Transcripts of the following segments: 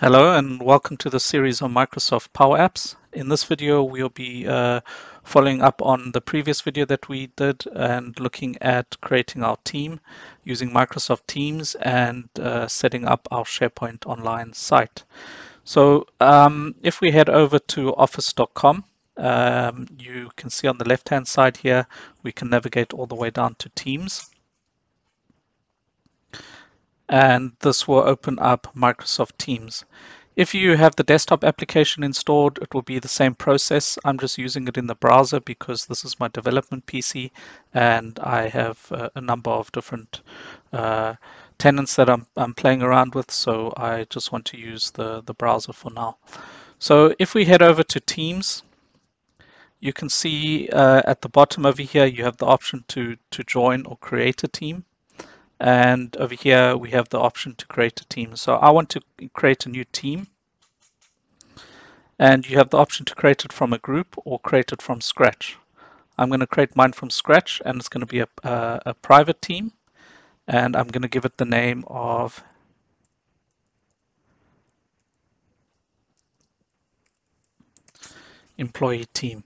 Hello and welcome to the series on Microsoft Power Apps. In this video we'll be uh, following up on the previous video that we did and looking at creating our team using Microsoft Teams and uh, setting up our SharePoint Online site. So um, if we head over to office.com um, you can see on the left hand side here we can navigate all the way down to Teams and this will open up Microsoft Teams. If you have the desktop application installed, it will be the same process. I'm just using it in the browser because this is my development PC and I have uh, a number of different uh, tenants that I'm, I'm playing around with, so I just want to use the, the browser for now. So if we head over to Teams, you can see uh, at the bottom over here, you have the option to, to join or create a team. And over here, we have the option to create a team. So I want to create a new team. And you have the option to create it from a group or create it from scratch. I'm going to create mine from scratch and it's going to be a, a, a private team. And I'm going to give it the name of employee team.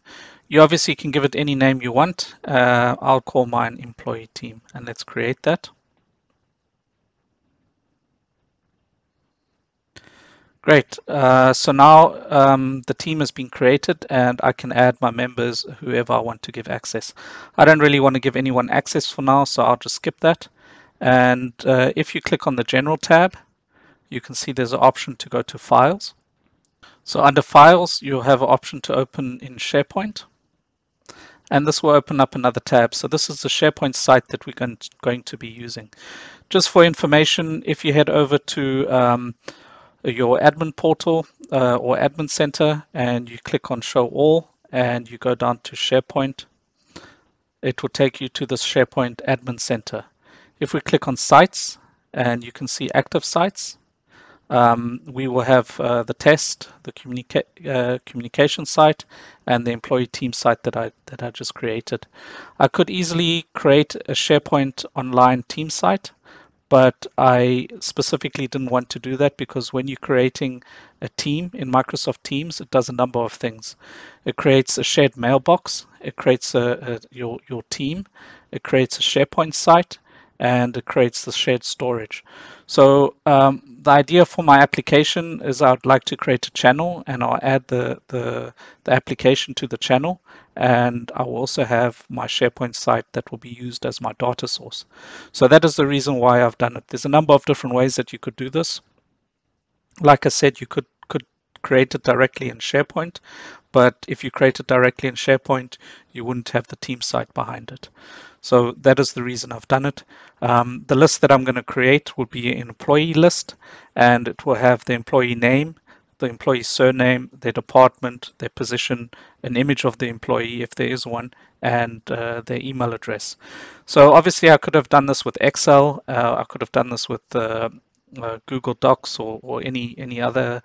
You obviously can give it any name you want. Uh, I'll call mine employee team and let's create that. Great. Uh, so now um, the team has been created and I can add my members, whoever I want to give access. I don't really want to give anyone access for now, so I'll just skip that. And uh, if you click on the General tab, you can see there's an option to go to Files. So under Files, you'll have an option to open in SharePoint. And this will open up another tab. So this is the SharePoint site that we're going to, going to be using. Just for information, if you head over to um, your admin portal uh, or admin center and you click on show all and you go down to SharePoint, it will take you to the SharePoint admin center. If we click on sites and you can see active sites, um, we will have uh, the test, the communica uh, communication site, and the employee team site that I that I just created. I could easily create a SharePoint online team site but I specifically didn't want to do that because when you're creating a team in Microsoft Teams, it does a number of things. It creates a shared mailbox, it creates a, a, your, your team, it creates a SharePoint site, and it creates the shared storage. So um, the idea for my application is I'd like to create a channel and I'll add the, the, the application to the channel and I will also have my SharePoint site that will be used as my data source. So that is the reason why I've done it. There's a number of different ways that you could do this. Like I said, you could could create it directly in SharePoint, but if you create it directly in SharePoint, you wouldn't have the team site behind it. So that is the reason I've done it. Um, the list that I'm going to create will be an employee list, and it will have the employee name, the employee surname, their department, their position, an image of the employee if there is one, and uh, their email address. So obviously I could have done this with Excel, uh, I could have done this with uh, uh Google Docs or, or any, any other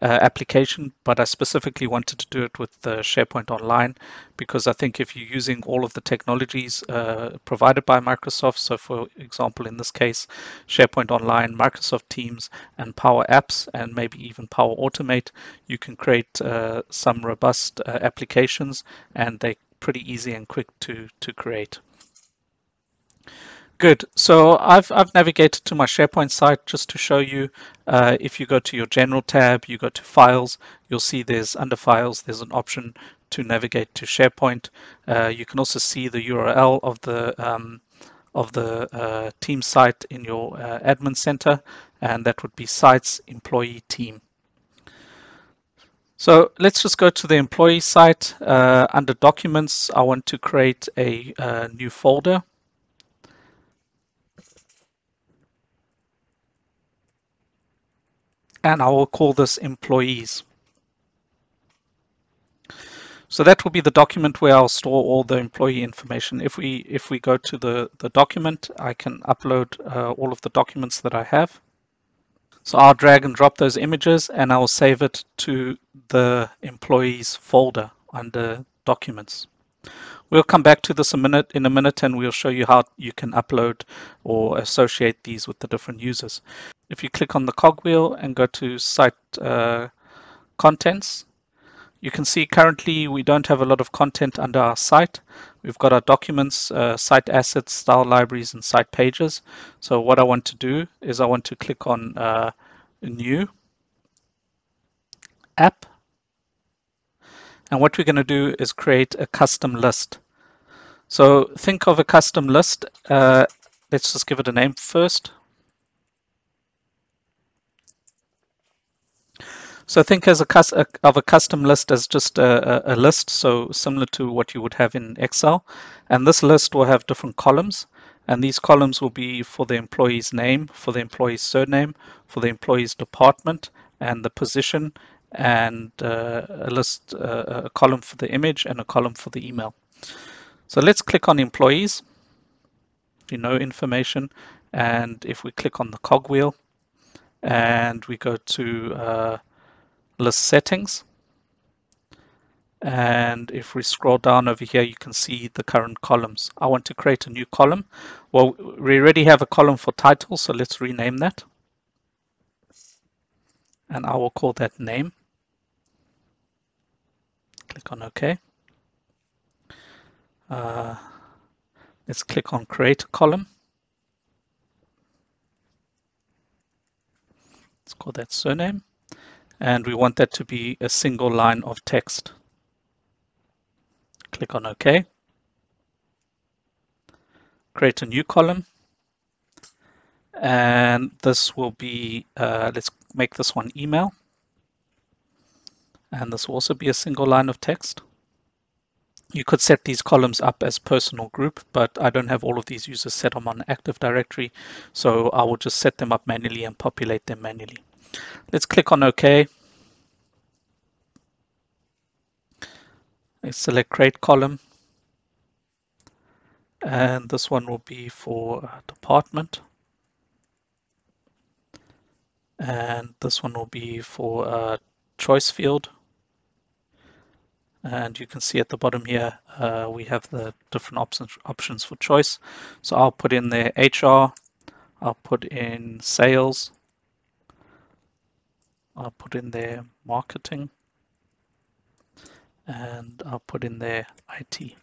uh, application, but I specifically wanted to do it with uh, SharePoint Online because I think if you're using all of the technologies uh, provided by Microsoft, so for example, in this case, SharePoint Online, Microsoft Teams, and Power Apps, and maybe even Power Automate, you can create uh, some robust uh, applications and they're pretty easy and quick to, to create. Good. So I've, I've navigated to my SharePoint site just to show you. Uh, if you go to your General tab, you go to Files, you'll see there's under Files, there's an option to navigate to SharePoint. Uh, you can also see the URL of the um, of the uh, team site in your uh, admin center, and that would be Sites Employee Team. So let's just go to the employee site. Uh, under Documents, I want to create a uh, new folder. And I will call this employees. So that will be the document where I'll store all the employee information. If we if we go to the, the document, I can upload uh, all of the documents that I have. So I'll drag and drop those images and I'll save it to the employees folder under documents. We'll come back to this a minute in a minute and we'll show you how you can upload or associate these with the different users. If you click on the cogwheel and go to site uh, contents, you can see currently we don't have a lot of content under our site. We've got our documents, uh, site assets, style libraries, and site pages. So what I want to do is I want to click on uh, new app. And what we're going to do is create a custom list. So think of a custom list. Uh, let's just give it a name first. So think as a, of a custom list as just a, a, list, so similar to what you would have in Excel. And this list will have different columns. And these columns will be for the employee's name, for the employee's surname, for the employee's department, and the position, and uh, a list, uh, a column for the image, and a column for the email. So let's click on employees, you know information, and if we click on the cogwheel, and we go to uh, list settings. And if we scroll down over here, you can see the current columns. I want to create a new column. Well, we already have a column for title, so let's rename that. And I will call that name. Click on OK. Uh, let's click on create a column. Let's call that surname and we want that to be a single line of text. Click on OK. Create a new column. And this will be, uh, let's make this one email. And this will also be a single line of text. You could set these columns up as personal group, but I don't have all of these users set on Active Directory. So I will just set them up manually and populate them manually. Let's click on OK. Let's select create column. And this one will be for uh, department. And this one will be for a choice field. And you can see at the bottom here, uh, we have the different options options for choice. So I'll put in there HR, I'll put in sales, I'll put in there marketing and I'll put in there IT.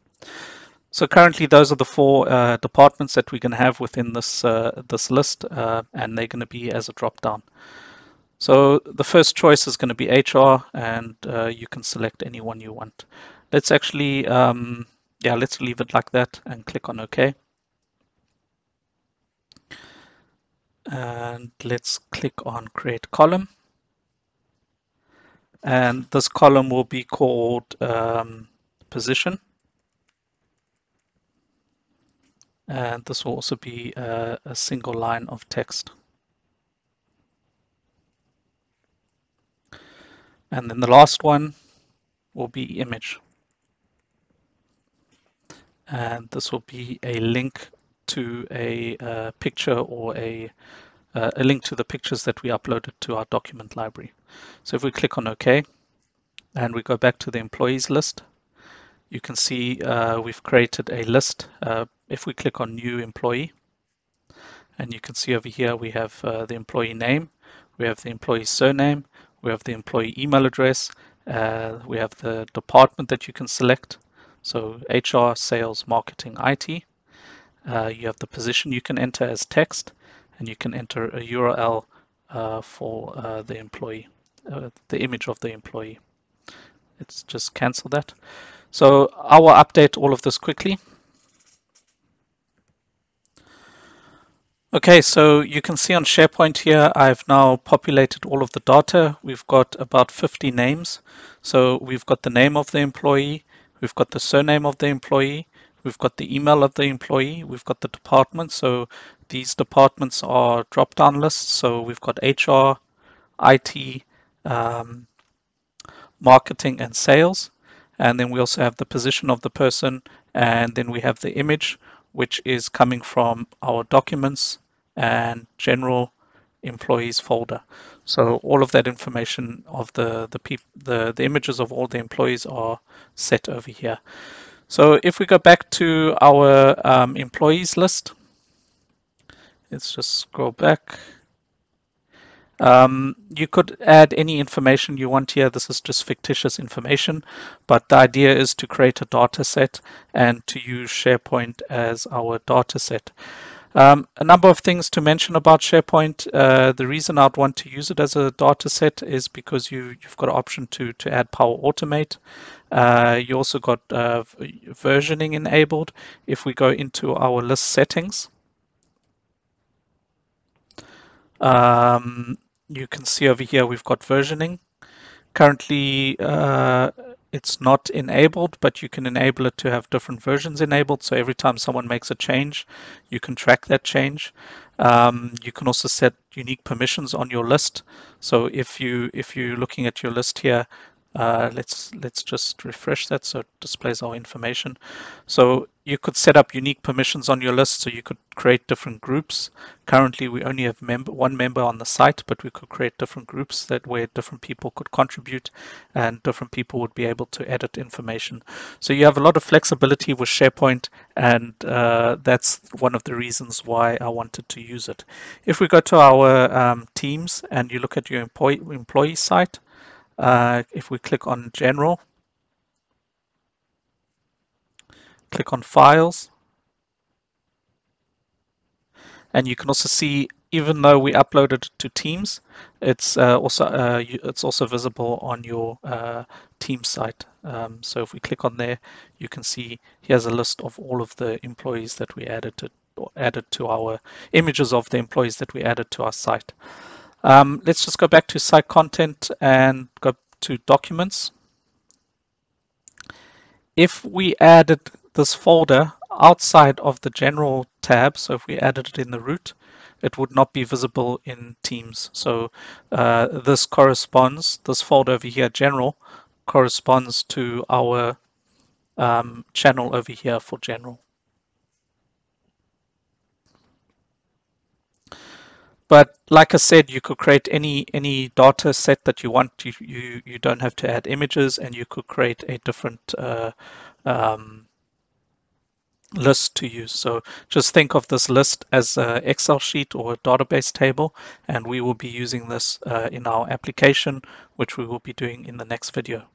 So currently those are the four uh, departments that going to have within this uh, this list uh, and they're going to be as a drop down. So the first choice is going to be HR and uh, you can select any one you want. Let's actually, um, yeah, let's leave it like that and click on OK. And let's click on create column and this column will be called um, position and this will also be a, a single line of text and then the last one will be image and this will be a link to a, a picture or a uh, a link to the pictures that we uploaded to our document library. So if we click on OK and we go back to the employees list, you can see uh, we've created a list. Uh, if we click on new employee, and you can see over here we have uh, the employee name, we have the employee surname, we have the employee email address, uh, we have the department that you can select, so HR, sales, marketing, IT. Uh, you have the position you can enter as text, and you can enter a URL uh, for uh, the employee, uh, the image of the employee. Let's just cancel that. So I will update all of this quickly. Okay, so you can see on SharePoint here, I've now populated all of the data. We've got about 50 names. So we've got the name of the employee, we've got the surname of the employee, we've got the email of the employee, we've got the department. So these departments are drop-down lists. So we've got HR, IT, um, marketing, and sales. And then we also have the position of the person. And then we have the image, which is coming from our documents and general employees folder. So all of that information of the the, the the images of all the employees are set over here. So if we go back to our um, employees list, let's just scroll back. Um, you could add any information you want here. This is just fictitious information, but the idea is to create a data set and to use SharePoint as our data set. Um, a number of things to mention about SharePoint. Uh, the reason I'd want to use it as a data set is because you, you've got an option to, to add Power Automate. Uh, you also got uh, versioning enabled. If we go into our list settings, um, you can see over here we've got versioning. Currently, uh, it's not enabled, but you can enable it to have different versions enabled. So every time someone makes a change, you can track that change. Um, you can also set unique permissions on your list. So if you if you're looking at your list here, uh, let's let's just refresh that so it displays our information. So you could set up unique permissions on your list so you could create different groups. Currently we only have member, one member on the site, but we could create different groups that where different people could contribute and different people would be able to edit information. So you have a lot of flexibility with SharePoint and uh, that's one of the reasons why I wanted to use it. If we go to our um, teams and you look at your employee, employee site, uh, if we click on General, click on Files, and you can also see even though we uploaded to Teams, it's uh, also uh, it's also visible on your uh, Teams site. Um, so if we click on there, you can see here's a list of all of the employees that we added to added to our images of the employees that we added to our site. Um, let's just go back to site content and go to documents. If we added this folder outside of the general tab, so if we added it in the root, it would not be visible in Teams. So uh, this corresponds, this folder over here, general, corresponds to our um, channel over here for general. But like I said, you could create any any data set that you want. You you, you don't have to add images, and you could create a different uh, um, list to use. So just think of this list as an Excel sheet or a database table, and we will be using this uh, in our application, which we will be doing in the next video.